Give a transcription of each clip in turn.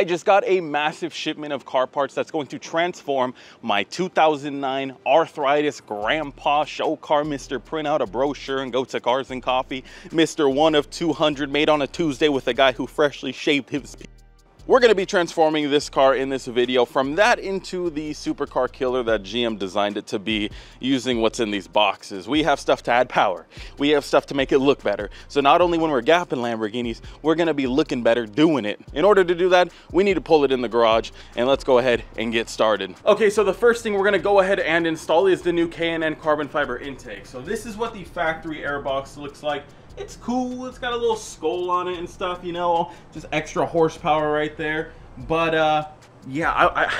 I just got a massive shipment of car parts that's going to transform my 2009 arthritis grandpa show car, Mr. Print out a brochure and go to Cars and Coffee, Mr. One of 200 made on a Tuesday with a guy who freshly shaved his we're gonna be transforming this car in this video from that into the supercar killer that GM designed it to be using what's in these boxes. We have stuff to add power. We have stuff to make it look better. So not only when we're gapping Lamborghinis, we're gonna be looking better doing it. In order to do that, we need to pull it in the garage and let's go ahead and get started. Okay, so the first thing we're gonna go ahead and install is the new K&N carbon fiber intake. So this is what the factory airbox looks like it's cool. It's got a little skull on it and stuff, you know, just extra horsepower right there. But uh, yeah, I, I,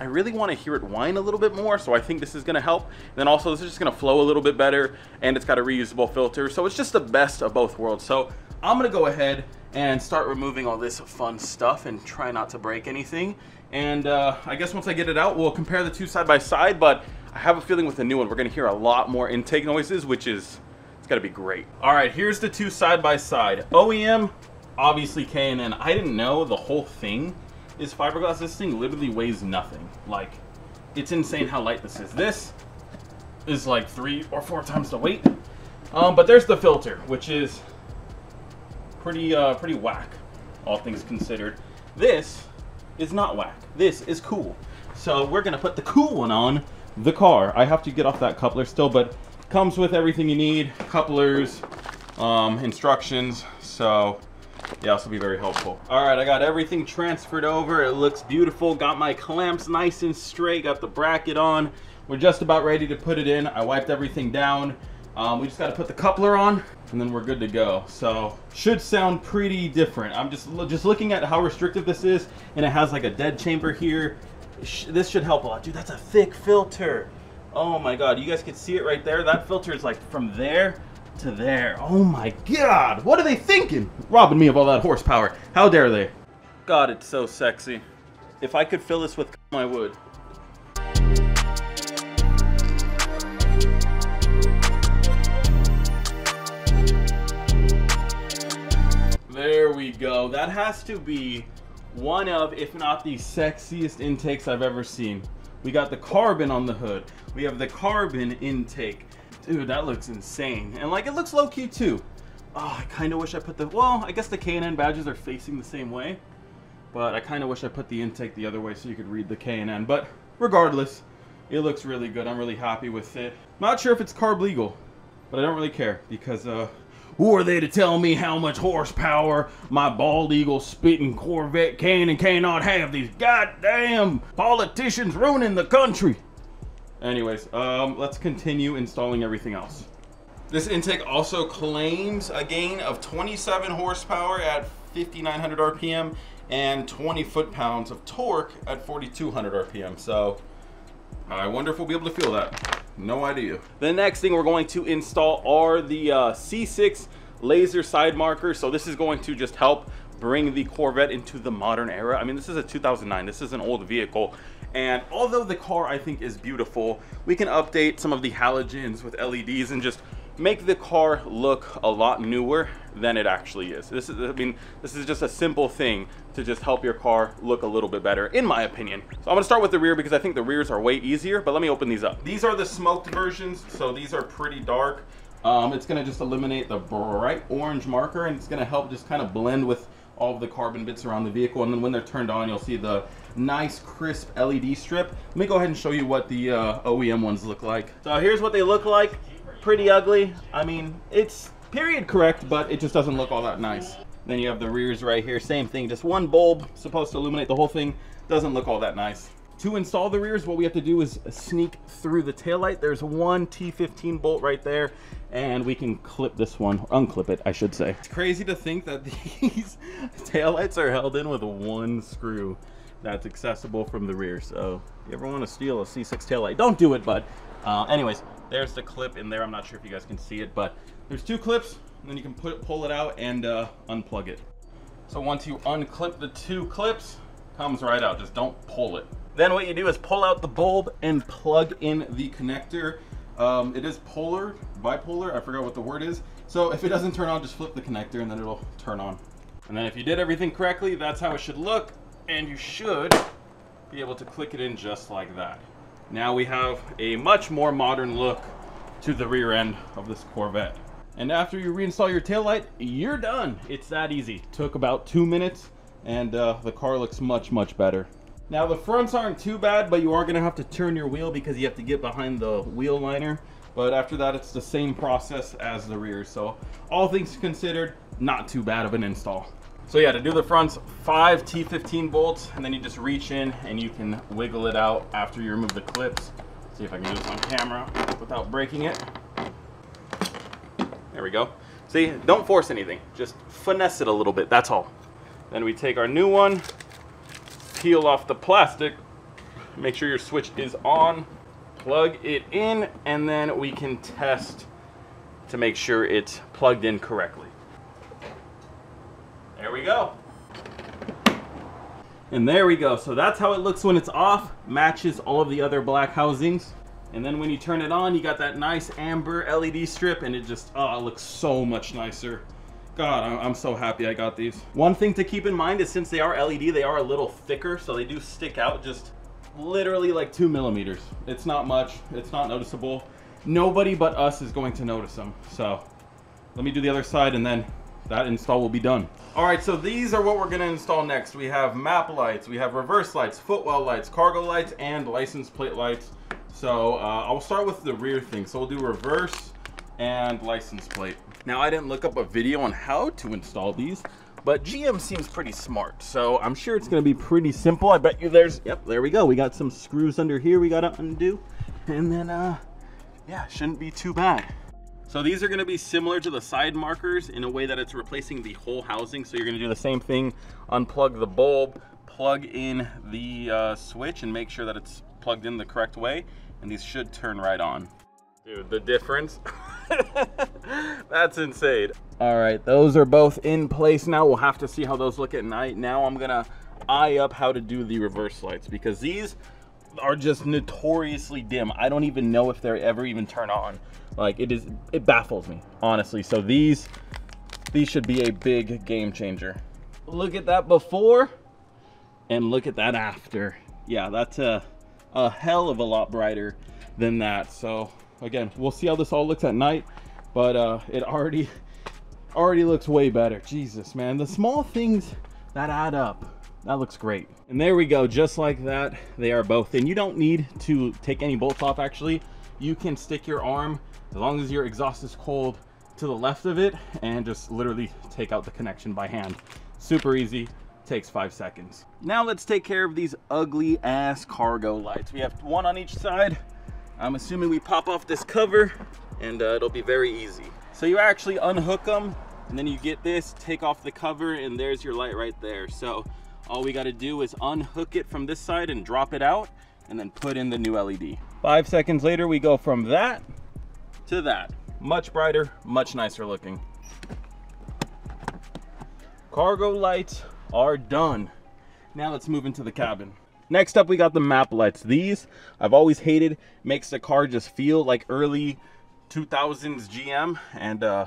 I really want to hear it whine a little bit more, so I think this is going to help. And then also, this is just going to flow a little bit better, and it's got a reusable filter, so it's just the best of both worlds. So I'm going to go ahead and start removing all this fun stuff and try not to break anything. And uh, I guess once I get it out, we'll compare the two side by side, but I have a feeling with the new one, we're going to hear a lot more intake noises, which is gotta be great. All right, here's the two side by side. OEM, obviously K&N. I didn't know the whole thing is fiberglass. This thing literally weighs nothing. Like, it's insane how light this is. This is like three or four times the weight. Um, but there's the filter, which is pretty, uh, pretty whack, all things considered. This is not whack. This is cool. So we're gonna put the cool one on the car. I have to get off that coupler still, but Comes with everything you need, couplers, um, instructions, so yeah, this will be very helpful. All right, I got everything transferred over. It looks beautiful. Got my clamps nice and straight, got the bracket on. We're just about ready to put it in. I wiped everything down. Um, we just got to put the coupler on and then we're good to go. So should sound pretty different. I'm just just looking at how restrictive this is and it has like a dead chamber here. This should help a lot. Dude, that's a thick filter. Oh my god, you guys can see it right there. That filter is like from there to there. Oh my god, what are they thinking? Robbing me of all that horsepower. How dare they? God, it's so sexy. If I could fill this with I would. There we go. That has to be one of, if not the sexiest intakes I've ever seen. We got the carbon on the hood. We have the carbon intake. Dude, that looks insane. And like, it looks low-key too. Oh, I kind of wish I put the, well, I guess the K&N badges are facing the same way. But I kind of wish I put the intake the other way so you could read the K&N. But regardless, it looks really good. I'm really happy with it. Not sure if it's carb legal, but I don't really care because uh, who are they to tell me how much horsepower my bald eagle spitting Corvette can and cannot have? These goddamn politicians ruining the country. Anyways, um, let's continue installing everything else. This intake also claims a gain of 27 horsepower at 5,900 RPM and 20 foot-pounds of torque at 4,200 RPM. So I wonder if we'll be able to feel that. No idea. The next thing we're going to install are the uh, C6 laser side markers. So this is going to just help bring the Corvette into the modern era. I mean, this is a 2009. This is an old vehicle. And although the car I think is beautiful, we can update some of the halogens with LEDs and just make the car look a lot newer than it actually is. This is, I mean, this is just a simple thing to just help your car look a little bit better, in my opinion. So I'm gonna start with the rear because I think the rears are way easier, but let me open these up. These are the smoked versions, so these are pretty dark. Um, it's gonna just eliminate the bright orange marker and it's gonna help just kind of blend with all of the carbon bits around the vehicle. And then when they're turned on, you'll see the nice crisp LED strip. Let me go ahead and show you what the uh, OEM ones look like. So here's what they look like pretty ugly. I mean, it's period correct, but it just doesn't look all that nice. Then you have the rears right here, same thing, just one bulb, supposed to illuminate the whole thing. Doesn't look all that nice. To install the rears, what we have to do is sneak through the taillight. There's one T15 bolt right there, and we can clip this one, unclip it, I should say. It's crazy to think that these taillights are held in with one screw that's accessible from the rear. So if you ever want to steal a C6 taillight, don't do it, but uh, anyways, there's the clip in there. I'm not sure if you guys can see it, but there's two clips, and then you can put, pull it out and uh, unplug it. So once you unclip the two clips, comes right out. Just don't pull it. Then what you do is pull out the bulb and plug in the connector. Um, it is polar, bipolar, I forgot what the word is. So if it doesn't turn on, just flip the connector and then it'll turn on. And then if you did everything correctly, that's how it should look. And you should be able to click it in just like that. Now we have a much more modern look to the rear end of this Corvette. And after you reinstall your taillight, you're done. It's that easy. Took about two minutes and uh, the car looks much, much better. Now the fronts aren't too bad, but you are gonna have to turn your wheel because you have to get behind the wheel liner. But after that, it's the same process as the rear. So all things considered, not too bad of an install. So yeah, to do the fronts, five T15 bolts, and then you just reach in and you can wiggle it out after you remove the clips. See if I can do this on camera without breaking it. There we go. See, don't force anything. Just finesse it a little bit, that's all. Then we take our new one, peel off the plastic, make sure your switch is on, plug it in, and then we can test to make sure it's plugged in correctly. There we go. And there we go. So that's how it looks when it's off. Matches all of the other black housings. And then when you turn it on, you got that nice amber LED strip and it just, oh, it looks so much nicer. God, I'm so happy I got these. One thing to keep in mind is since they are LED, they are a little thicker, so they do stick out just literally like two millimeters. It's not much, it's not noticeable. Nobody but us is going to notice them. So let me do the other side and then that install will be done. All right, so these are what we're gonna install next. We have map lights, we have reverse lights, footwell lights, cargo lights, and license plate lights. So uh, I'll start with the rear thing. So we'll do reverse and license plate. Now I didn't look up a video on how to install these, but GM seems pretty smart. So I'm sure it's gonna be pretty simple. I bet you there's, yep, there we go. We got some screws under here we gotta undo. And then, uh, yeah, shouldn't be too bad. So these are gonna be similar to the side markers in a way that it's replacing the whole housing. So you're gonna do the same thing, unplug the bulb, plug in the uh, switch and make sure that it's plugged in the correct way. And these should turn right on. Dude, the difference. That's insane. All right, those are both in place now. We'll have to see how those look at night. Now I'm gonna eye up how to do the reverse lights because these are just notoriously dim. I don't even know if they're ever even turn on. Like it is, it baffles me, honestly. So these, these should be a big game changer. Look at that before and look at that after. Yeah, that's a, a hell of a lot brighter than that. So again, we'll see how this all looks at night, but uh, it already, already looks way better. Jesus, man, the small things that add up. That looks great. And there we go, just like that, they are both in. You don't need to take any bolts off actually. You can stick your arm, as long as your exhaust is cold, to the left of it and just literally take out the connection by hand. Super easy, takes five seconds. Now let's take care of these ugly ass cargo lights. We have one on each side. I'm assuming we pop off this cover and uh, it'll be very easy. So you actually unhook them and then you get this, take off the cover and there's your light right there. So all we gotta do is unhook it from this side and drop it out and then put in the new LED. Five seconds later, we go from that to that. Much brighter, much nicer looking. Cargo lights are done. Now let's move into the cabin. Next up, we got the map lights. These, I've always hated, makes the car just feel like early 2000s GM and uh,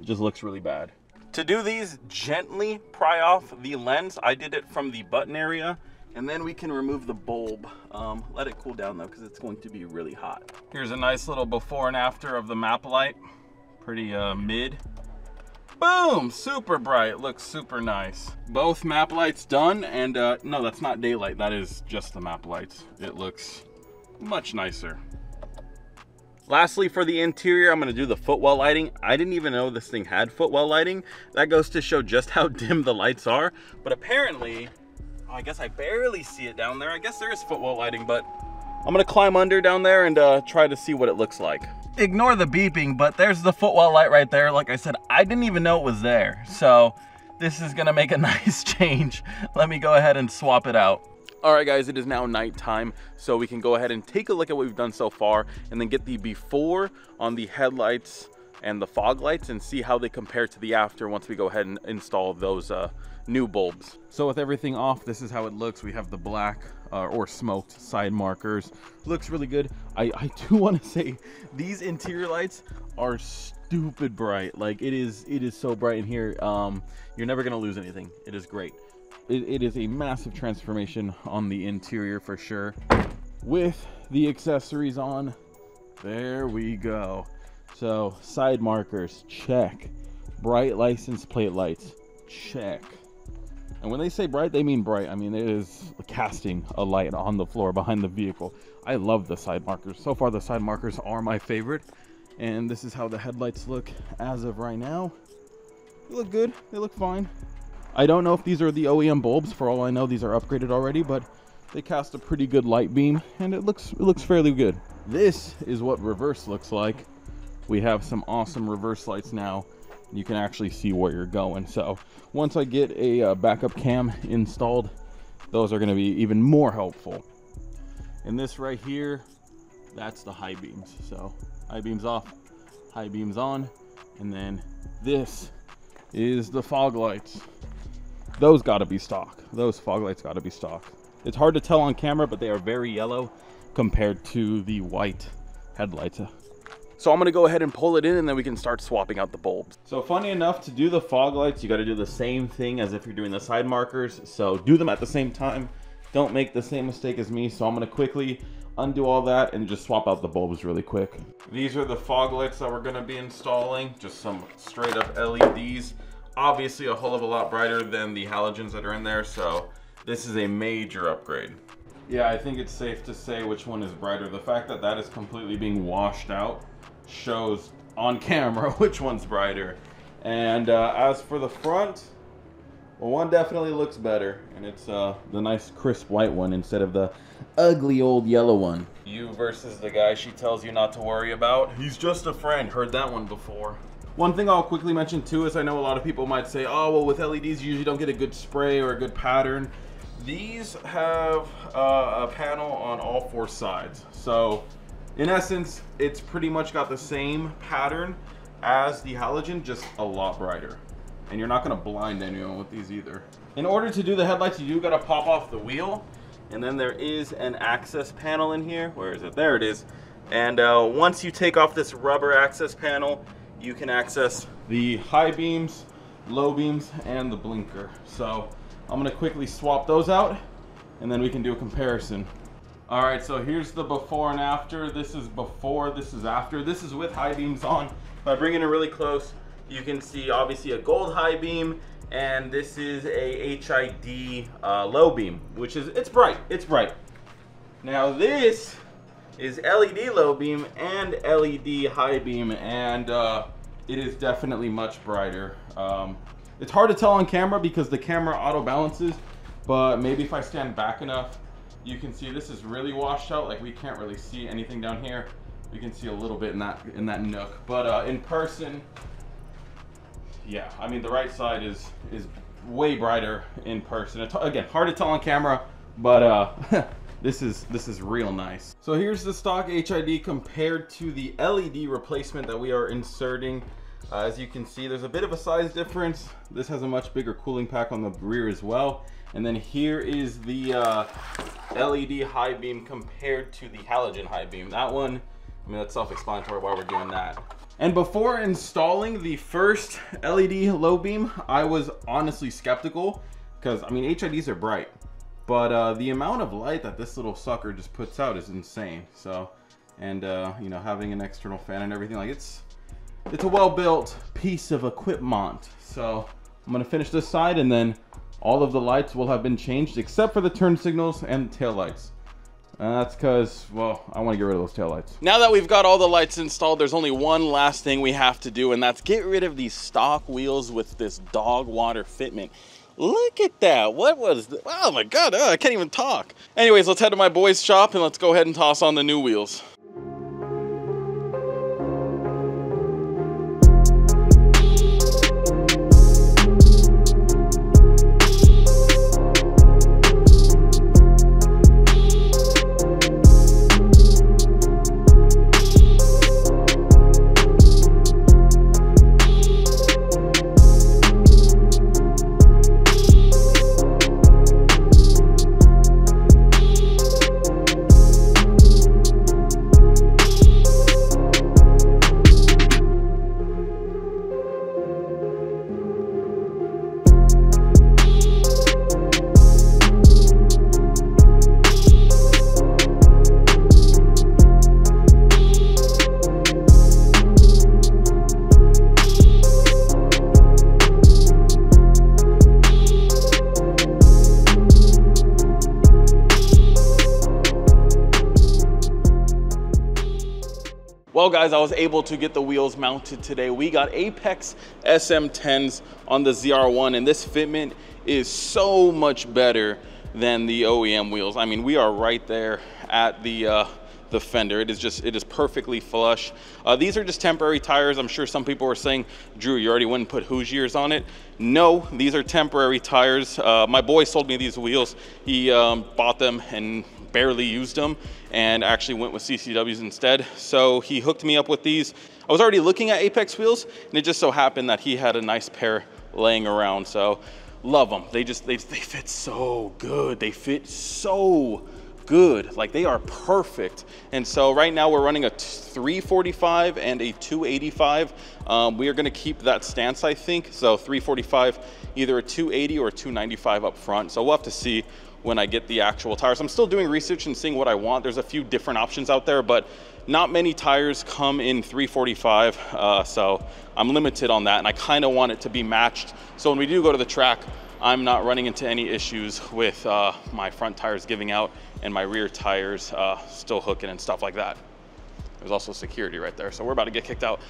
just looks really bad. To do these, gently pry off the lens. I did it from the button area and then we can remove the bulb. Um, let it cool down though, because it's going to be really hot. Here's a nice little before and after of the map light. Pretty uh, mid. Boom, super bright, looks super nice. Both map lights done, and uh, no, that's not daylight, that is just the map lights. It looks much nicer. Lastly, for the interior, I'm gonna do the footwell lighting. I didn't even know this thing had footwell lighting. That goes to show just how dim the lights are. But apparently, oh, I guess I barely see it down there. I guess there is footwell lighting, but I'm gonna climb under down there and uh, try to see what it looks like. Ignore the beeping, but there's the footwell light right there. Like I said, I didn't even know it was there. So this is gonna make a nice change. Let me go ahead and swap it out. All right, guys, it is now nighttime, so we can go ahead and take a look at what we've done so far and then get the before on the headlights and the fog lights and see how they compare to the after once we go ahead and install those uh, new bulbs. So with everything off, this is how it looks. We have the black uh, or smoked side markers. Looks really good. I, I do want to say these interior lights are stupid bright. Like it is, it is so bright in here. Um, you're never gonna lose anything. It is great. It, it is a massive transformation on the interior for sure. With the accessories on, there we go. So side markers, check. Bright license plate lights, check. And when they say bright, they mean bright. I mean, it is casting a light on the floor behind the vehicle. I love the side markers. So far, the side markers are my favorite. And this is how the headlights look as of right now. They look good. They look fine. I don't know if these are the OEM bulbs. For all I know, these are upgraded already, but they cast a pretty good light beam and it looks it looks fairly good. This is what reverse looks like. We have some awesome reverse lights now. You can actually see where you're going. So once I get a uh, backup cam installed, those are going to be even more helpful. And this right here, that's the high beams. So high beams off, high beams on, and then this is the fog lights. Those got to be stock. Those fog lights got to be stock. It's hard to tell on camera, but they are very yellow compared to the white headlights. So I'm gonna go ahead and pull it in and then we can start swapping out the bulbs. So funny enough, to do the fog lights, you gotta do the same thing as if you're doing the side markers. So do them at the same time. Don't make the same mistake as me. So I'm gonna quickly undo all that and just swap out the bulbs really quick. These are the fog lights that we're gonna be installing. Just some straight up LEDs. Obviously a whole of a lot brighter than the halogens that are in there. So this is a major upgrade. Yeah, I think it's safe to say which one is brighter. The fact that that is completely being washed out shows on camera which one's brighter. And uh, as for the front, well, one definitely looks better, and it's uh, the nice crisp white one instead of the ugly old yellow one. You versus the guy she tells you not to worry about. He's just a friend. Heard that one before. One thing I'll quickly mention too is I know a lot of people might say, oh, well, with LEDs, you usually don't get a good spray or a good pattern. These have uh, a panel on all four sides. So in essence, it's pretty much got the same pattern as the halogen, just a lot brighter. And you're not gonna blind anyone with these either. In order to do the headlights, you do gotta pop off the wheel. And then there is an access panel in here. Where is it? There it is. And uh, once you take off this rubber access panel, you can access the high beams, low beams, and the blinker. So I'm gonna quickly swap those out and then we can do a comparison. All right, so here's the before and after. This is before, this is after. This is with high beams on. If I bring it in really close, you can see obviously a gold high beam, and this is a HID uh, low beam, which is, it's bright, it's bright. Now this is LED low beam and LED high beam, and uh, it is definitely much brighter. Um, it's hard to tell on camera because the camera auto balances, but maybe if I stand back enough, you can see this is really washed out. Like we can't really see anything down here. We can see a little bit in that in that nook. But uh, in person, yeah, I mean the right side is is way brighter in person. It's, again, hard to tell on camera, but uh, this is this is real nice. So here's the stock HID compared to the LED replacement that we are inserting. Uh, as you can see, there's a bit of a size difference. This has a much bigger cooling pack on the rear as well. And then here is the uh, LED high beam compared to the halogen high beam. That one, I mean, that's self-explanatory why we're doing that. And before installing the first LED low beam, I was honestly skeptical because, I mean, HIDs are bright. But uh, the amount of light that this little sucker just puts out is insane. So, and, uh, you know, having an external fan and everything, like, it's, it's a well-built piece of equipment. So, I'm to finish this side and then all of the lights will have been changed except for the turn signals and tail lights. And that's because, well, I want to get rid of those tail lights. Now that we've got all the lights installed, there's only one last thing we have to do, and that's get rid of these stock wheels with this dog water fitment. Look at that. What was, oh my God, oh, I can't even talk. Anyways, let's head to my boy's shop and let's go ahead and toss on the new wheels. Guys, I was able to get the wheels mounted today. We got Apex SM10s on the ZR1 and this fitment is so much better than the OEM wheels. I mean, we are right there at the uh, the fender. It is just, it is perfectly flush. Uh, these are just temporary tires. I'm sure some people were saying, Drew, you already went and put Hoosiers on it. No, these are temporary tires. Uh, my boy sold me these wheels. He um, bought them and barely used them and actually went with CCWs instead. So he hooked me up with these. I was already looking at Apex wheels and it just so happened that he had a nice pair laying around. So love them. They just, they, they fit so good. They fit so good. Like they are perfect. And so right now we're running a 345 and a 285. Um, we are gonna keep that stance, I think. So 345, either a 280 or a 295 up front. So we'll have to see when I get the actual tires. I'm still doing research and seeing what I want. There's a few different options out there, but not many tires come in 345. Uh, so I'm limited on that. And I kind of want it to be matched. So when we do go to the track, I'm not running into any issues with uh, my front tires giving out and my rear tires uh, still hooking and stuff like that. There's also security right there, so we're about to get kicked out.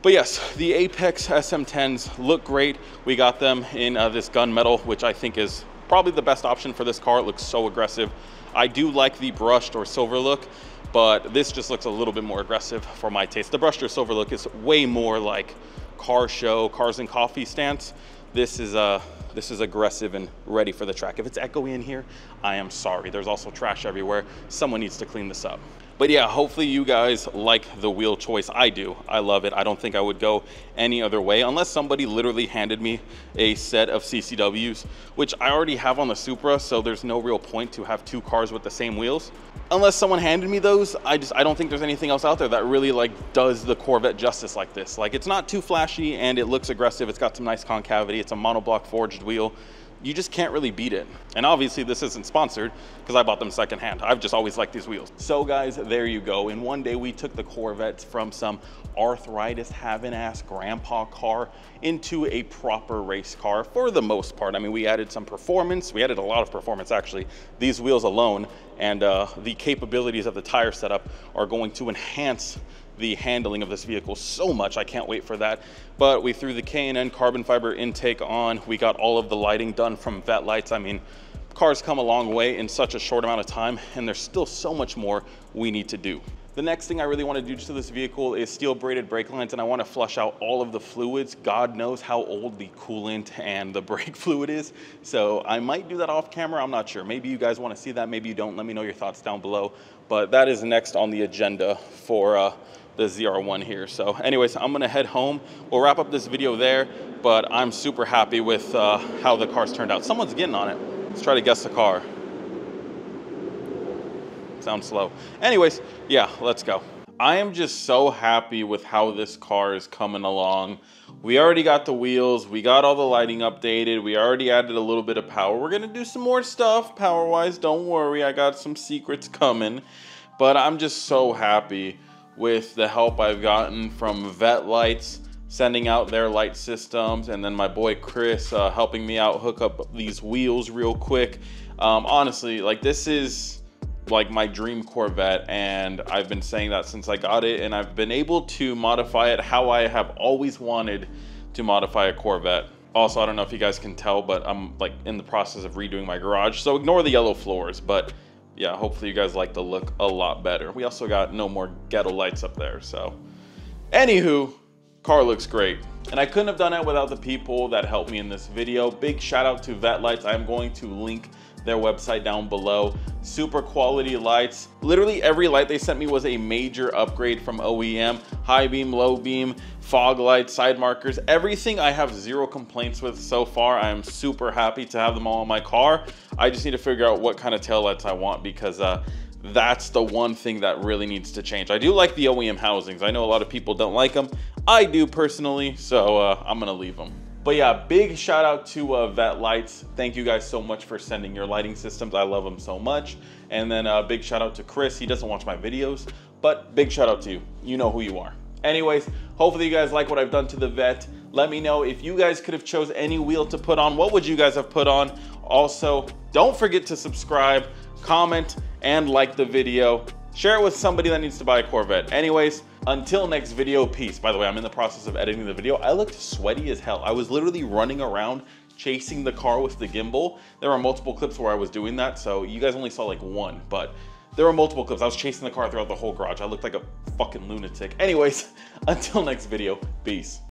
But yes, the Apex SM10s look great. We got them in uh, this gunmetal, which I think is probably the best option for this car. It looks so aggressive. I do like the brushed or silver look, but this just looks a little bit more aggressive for my taste. The brushed or silver look is way more like car show, cars and coffee stance. This is a uh, this is aggressive and ready for the track. If it's echoey in here, I am sorry. There's also trash everywhere. Someone needs to clean this up. But yeah, hopefully you guys like the wheel choice. I do. I love it. I don't think I would go any other way unless somebody literally handed me a set of CCWs, which I already have on the Supra, so there's no real point to have two cars with the same wheels. Unless someone handed me those, I just I don't think there's anything else out there that really like does the Corvette justice like this. Like it's not too flashy and it looks aggressive. It's got some nice concavity. It's a monoblock forged wheel you just can't really beat it. And obviously this isn't sponsored because I bought them secondhand. I've just always liked these wheels. So guys, there you go. In one day we took the Corvettes from some arthritis having ass grandpa car into a proper race car for the most part. I mean, we added some performance. We added a lot of performance actually. These wheels alone and uh, the capabilities of the tire setup are going to enhance the handling of this vehicle so much. I can't wait for that. But we threw the K&N carbon fiber intake on. We got all of the lighting done from Vette Lights. I mean, cars come a long way in such a short amount of time and there's still so much more we need to do. The next thing I really want to do to this vehicle is steel braided brake lines and I want to flush out all of the fluids. God knows how old the coolant and the brake fluid is. So I might do that off camera. I'm not sure. Maybe you guys want to see that. Maybe you don't. Let me know your thoughts down below. But that is next on the agenda for uh, the ZR1 here. So anyways, I'm gonna head home. We'll wrap up this video there, but I'm super happy with uh, how the car's turned out. Someone's getting on it. Let's try to guess the car. Sounds slow. Anyways, yeah, let's go. I am just so happy with how this car is coming along. We already got the wheels, we got all the lighting updated, we already added a little bit of power. We're gonna do some more stuff power-wise, don't worry, I got some secrets coming. But I'm just so happy with the help I've gotten from Vette Lights, sending out their light systems, and then my boy Chris uh, helping me out hook up these wheels real quick. Um, honestly, like this is like my dream Corvette, and I've been saying that since I got it, and I've been able to modify it how I have always wanted to modify a Corvette. Also, I don't know if you guys can tell, but I'm like in the process of redoing my garage, so ignore the yellow floors, but yeah, hopefully you guys like the look a lot better. We also got no more ghetto lights up there, so. Anywho, car looks great. And I couldn't have done it without the people that helped me in this video. Big shout out to Vette Lights. I'm going to link their website down below. Super quality lights. Literally every light they sent me was a major upgrade from OEM. High beam, low beam, fog lights, side markers, everything I have zero complaints with so far. I am super happy to have them all in my car. I just need to figure out what kind of tail lights I want because uh, that's the one thing that really needs to change. I do like the OEM housings. I know a lot of people don't like them. I do personally, so uh, I'm gonna leave them. But yeah, big shout out to uh, Vette Lights. Thank you guys so much for sending your lighting systems. I love them so much. And then a uh, big shout out to Chris. He doesn't watch my videos, but big shout out to you. You know who you are. Anyways, hopefully you guys like what I've done to the Vette. Let me know if you guys could have chose any wheel to put on. What would you guys have put on? Also, don't forget to subscribe, comment, and like the video. Share it with somebody that needs to buy a Corvette. Anyways, Until next video, peace. By the way, I'm in the process of editing the video. I looked sweaty as hell. I was literally running around chasing the car with the gimbal. There were multiple clips where I was doing that, so you guys only saw like one, but there were multiple clips. I was chasing the car throughout the whole garage. I looked like a fucking lunatic. Anyways, until next video, peace.